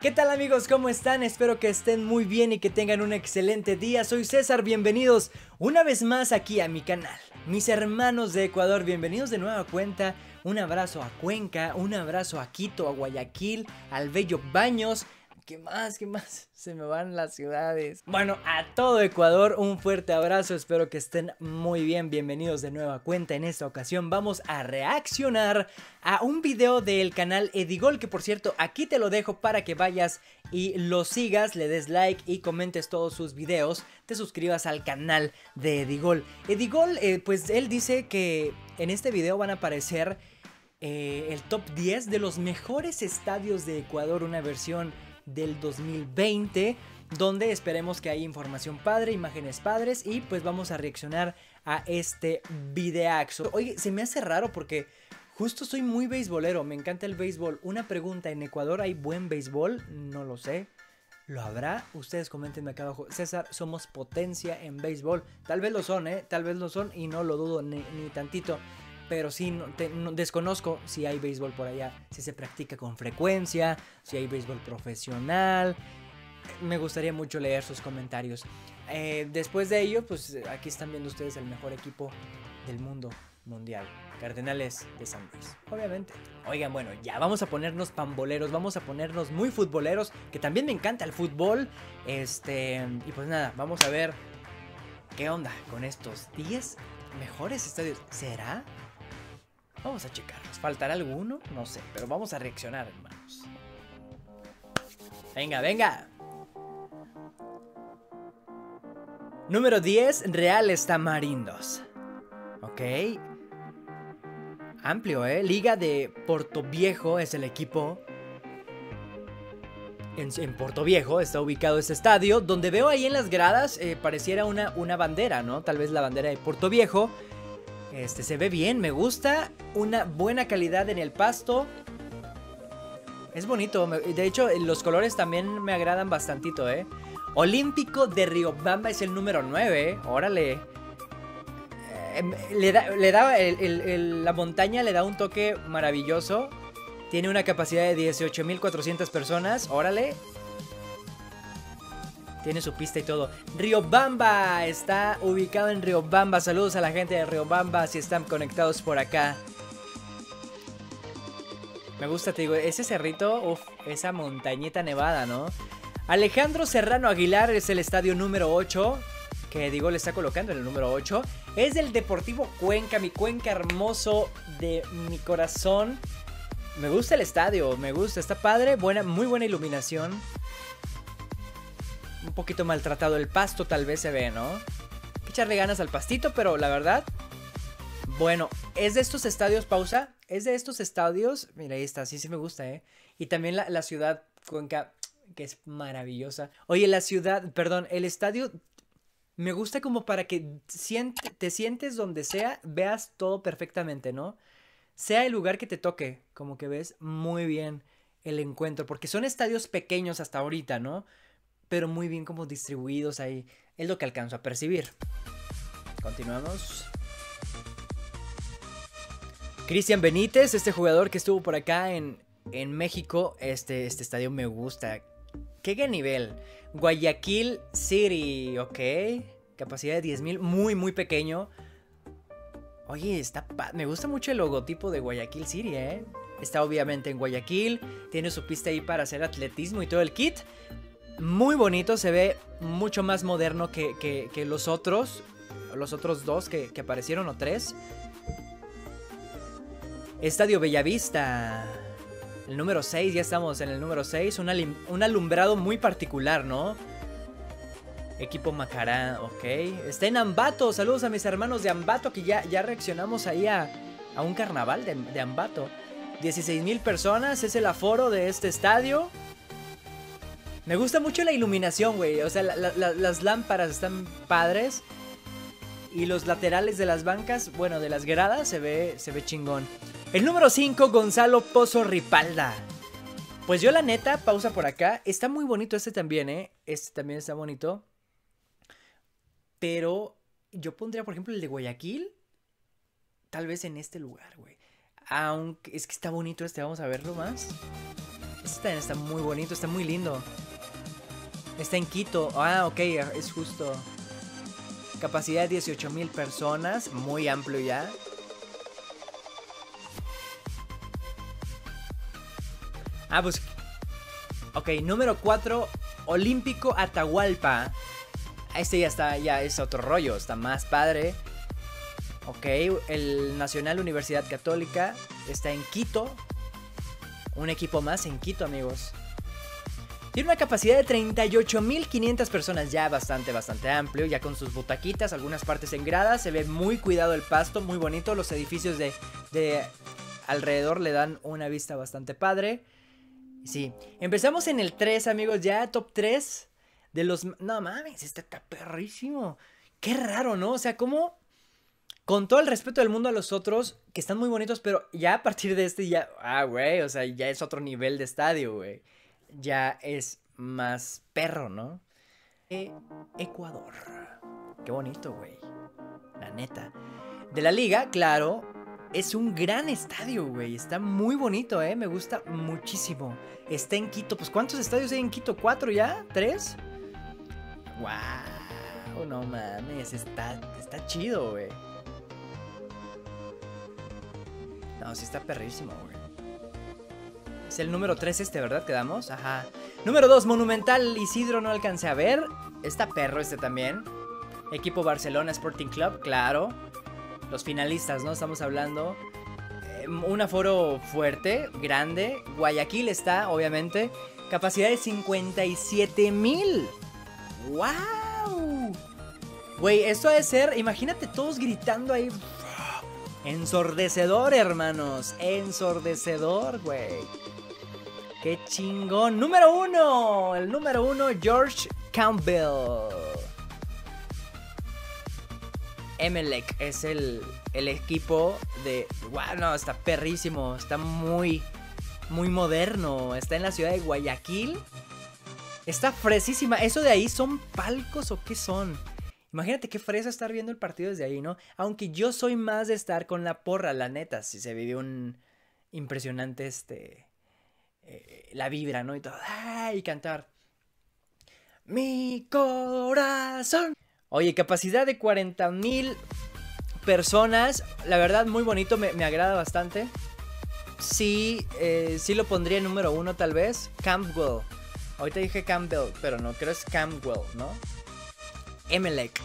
¿Qué tal amigos? ¿Cómo están? Espero que estén muy bien y que tengan un excelente día. Soy César, bienvenidos una vez más aquí a mi canal. Mis hermanos de Ecuador, bienvenidos de nueva cuenta. Un abrazo a Cuenca, un abrazo a Quito, a Guayaquil, al Bello Baños ¿Qué más? ¿Qué más? Se me van las ciudades. Bueno, a todo Ecuador, un fuerte abrazo. Espero que estén muy bien. Bienvenidos de nueva cuenta. En esta ocasión vamos a reaccionar a un video del canal Edigol. Que por cierto, aquí te lo dejo para que vayas y lo sigas, le des like y comentes todos sus videos. Te suscribas al canal de Edigol. Edigol, eh, pues él dice que en este video van a aparecer eh, el top 10 de los mejores estadios de Ecuador. Una versión del 2020 donde esperemos que haya información padre, imágenes padres y pues vamos a reaccionar a este videaxo. Oye, se me hace raro porque justo soy muy beisbolero, me encanta el béisbol. Una pregunta, ¿en Ecuador hay buen béisbol? No lo sé. ¿Lo habrá? Ustedes comentenme acá abajo. César, somos potencia en béisbol. Tal vez lo son, ¿eh? Tal vez lo son y no lo dudo ni, tantito pero sí desconozco si hay béisbol por allá, si se practica con frecuencia, si hay béisbol profesional. Me gustaría mucho leer sus comentarios. Eh, después de ello, pues aquí están viendo ustedes el mejor equipo del mundo mundial. Cardenales de San Luis, obviamente. Oigan, bueno, ya vamos a ponernos pamboleros, vamos a ponernos muy futboleros, que también me encanta el fútbol. Este, y pues nada, vamos a ver qué onda con estos 10 mejores estadios. ¿Será? Vamos a checarlos. ¿Faltará alguno? No sé, pero vamos a reaccionar, hermanos. Venga, venga. Número 10, Reales Tamarindos. Ok. Amplio, ¿eh? Liga de Viejo es el equipo. En, en Viejo está ubicado este estadio, donde veo ahí en las gradas eh, pareciera una, una bandera, ¿no? Tal vez la bandera de Viejo. Este se ve bien, me gusta. Una buena calidad en el pasto. Es bonito. De hecho, los colores también me agradan bastantito, ¿eh? Olímpico de Riobamba es el número 9. Órale. Em, le da, le da la montaña le da un toque maravilloso. Tiene una capacidad de 18.400 personas. Órale. Tiene su pista y todo. Riobamba está ubicado en Riobamba. Saludos a la gente de Riobamba si están conectados por acá. Me gusta, te digo, ese cerrito, uff, esa montañita nevada, ¿no? Alejandro Serrano Aguilar es el estadio número 8, que digo le está colocando en el número 8. Es del Deportivo Cuenca, mi Cuenca hermoso de mi corazón. Me gusta el estadio, me gusta, está padre, buena, muy buena iluminación un poquito maltratado el pasto, tal vez se ve, ¿no? Hay que echarle ganas al pastito, pero la verdad. Bueno, es de estos estadios, pausa. Es de estos estadios. Mira, ahí está, sí, sí me gusta, ¿eh? Y también la, ciudad Cuenca, que es maravillosa. Oye, la ciudad, perdón, el estadio me gusta como para que te sientes donde sea, veas todo perfectamente, ¿no? Sea el lugar que te toque, como que ves muy bien el encuentro, porque son estadios pequeños hasta ahorita, ¿no? Pero muy bien como distribuidos ahí. Es lo que alcanzo a percibir. Continuamos. Cristian Benítez, este jugador que estuvo por acá en, en México. Este, este estadio me gusta. ¿Qué nivel? Guayaquil City, ok. Capacidad de 10.000, muy, muy pequeño. Oye, está me gusta mucho el logotipo de Guayaquil City, ¿eh? Está obviamente en Guayaquil, tiene su pista ahí para hacer atletismo y todo el kit muy bonito, se ve mucho más moderno que, los otros, los otros dos que, aparecieron o tres. Estadio Bellavista. El número 6, ya estamos en el número 6. Un, alumbrado muy particular, ¿no? Equipo Macará, ok. Está en Ambato. Saludos a mis hermanos de Ambato que ya, ya reaccionamos ahí a, un carnaval de, de Ambato. 16 mil personas es el aforo de este estadio. Me gusta mucho la iluminación, güey. O sea, las lámparas están padres. Y los laterales de las bancas, bueno, de las gradas, se ve, se ve chingón. El número 5, Gonzalo Pozo Ripalda. Pues yo la neta, pausa por acá. Está muy bonito este también, ¿eh? Este también está bonito. Pero yo pondría, por ejemplo, el de Guayaquil. Tal vez en este lugar, güey. Aunque es que está bonito este, vamos a verlo más. Este está muy bonito, está muy lindo. Está en Quito. Ah, ok, es justo. Capacidad de 18 mil personas. Muy amplio ya. Ah, pues. Ok, número 4. Olímpico Atahualpa. Este ya está, ya es otro rollo. Está más padre. Ok, el Nacional Universidad Católica está en Quito. Un equipo más en Quito, amigos. Tiene una capacidad de 38.500 personas, ya bastante, bastante amplio, ya con sus butaquitas, algunas partes en grada, se ve muy cuidado el pasto, muy bonito, los edificios de, de alrededor le dan una vista bastante padre. Sí, empezamos en el 3, amigos, ya top 3 de los... No mames, este está perrísimo. Qué raro, ¿no? O sea, como... Con todo el respeto del mundo a los otros, que están muy bonitos, pero ya a partir de este ya... Ah, güey, o sea, ya es otro nivel de estadio, güey. Ya es más perro, ¿no? Ecuador. Qué bonito, güey. La neta. De la liga, claro, es un gran estadio, güey. Está muy bonito, ¿eh? Me gusta muchísimo. Está en Quito. Pues ¿cuántos estadios hay en Quito? ¿Cuatro ya? ¿Tres? ¡Wow! No mames, está, está chido, güey. No, sí está perrísimo, güey. Es el número 3 este, ¿verdad? Quedamos. Ajá. Número 2, Monumental Isidro, no alcancé a ver. Está perro este también. Equipo Barcelona Sporting Club, claro los finalistas, ¿no? Estamos hablando. Eh, un aforo fuerte, grande. Guayaquil está, obviamente. Capacidad de 57 mil. ¡Wow! Güey, esto ha de ser, imagínate todos gritando ahí. Ensordecedor, hermanos. Ensordecedor, güey. Qué chingón. Número uno. El número uno, George Campbell. Emelec es el, equipo de... ¡Wow! No, está perrísimo. Está muy, muy moderno. Está en la ciudad de Guayaquil. Está fresísima. ¿Eso de ahí son palcos o qué son? Imagínate qué fresa estar viendo el partido desde ahí, ¿no? Aunque yo soy más de estar con la porra, la neta. Si se vive un impresionante, este... Eh, la vibra, ¿no? Y todo. ¡Ay! cantar. Mi corazón. Oye, capacidad de 40 mil personas. La verdad, muy bonito, me, agrada bastante. Sí, eh, sí lo pondría en número uno tal vez. Campbell. Ahorita dije Campbell, pero no, creo es Campbell, ¿no? Emelec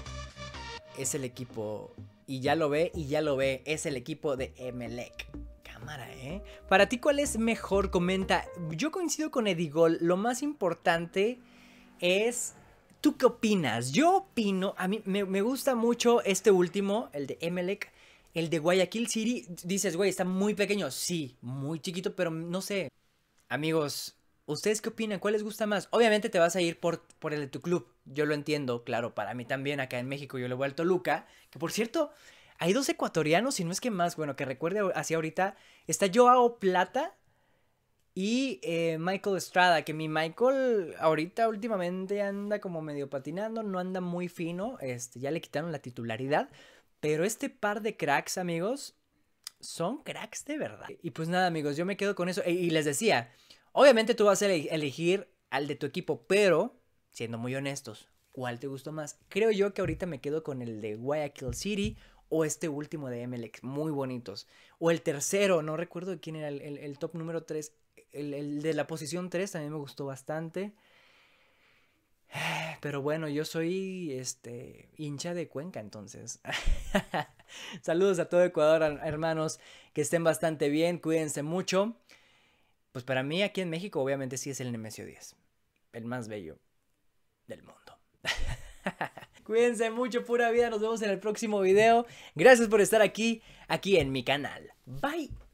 es el equipo. Y ya lo ve, y ya lo ve. Es el equipo de Emelec. ¿Eh? Para ti, ¿cuál es mejor? Comenta. Yo coincido con Edigol. Lo más importante es ¿Tú qué opinas? Yo opino, a mí me, gusta mucho este último, el de Emelec, el de Guayaquil City. Dices, güey, está muy pequeño. Sí, muy chiquito, pero no sé. Amigos, ¿ustedes qué opinan? ¿Cuál les gusta más? Obviamente te vas a ir por, por el de tu club. Yo lo entiendo, claro, para mí también acá en México yo le voy al Toluca. Que por cierto, hay dos ecuatorianos, y no es que más, bueno, que recuerde hacia ahorita. Está Joao Plata, y eh, Michael Estrada, que mi Michael ahorita últimamente anda como medio patinando, no anda muy fino, este, ya le quitaron la titularidad, pero este par de cracks, amigos, son cracks de verdad. Y pues nada, amigos, yo me quedo con eso. E, y les decía, obviamente tú vas a elegir al de tu equipo, pero, siendo muy honestos, ¿cuál te gustó más? Creo yo que ahorita me quedo con el de Guayaquil City o este último de MLX, muy bonitos. O el tercero, no recuerdo quién era el, el top número 3, el, de la posición 3 también me gustó bastante. Pero bueno, yo soy este hincha de Cuenca, entonces. Saludos a todo Ecuador, hermanos, que estén bastante bien, cuídense mucho. Pues para mí aquí en México obviamente sí es el Nemesio 10, el más bello del mundo. cuídense mucho, pura vida, nos vemos en el próximo video. Gracias por estar aquí, aquí en mi canal. Bye.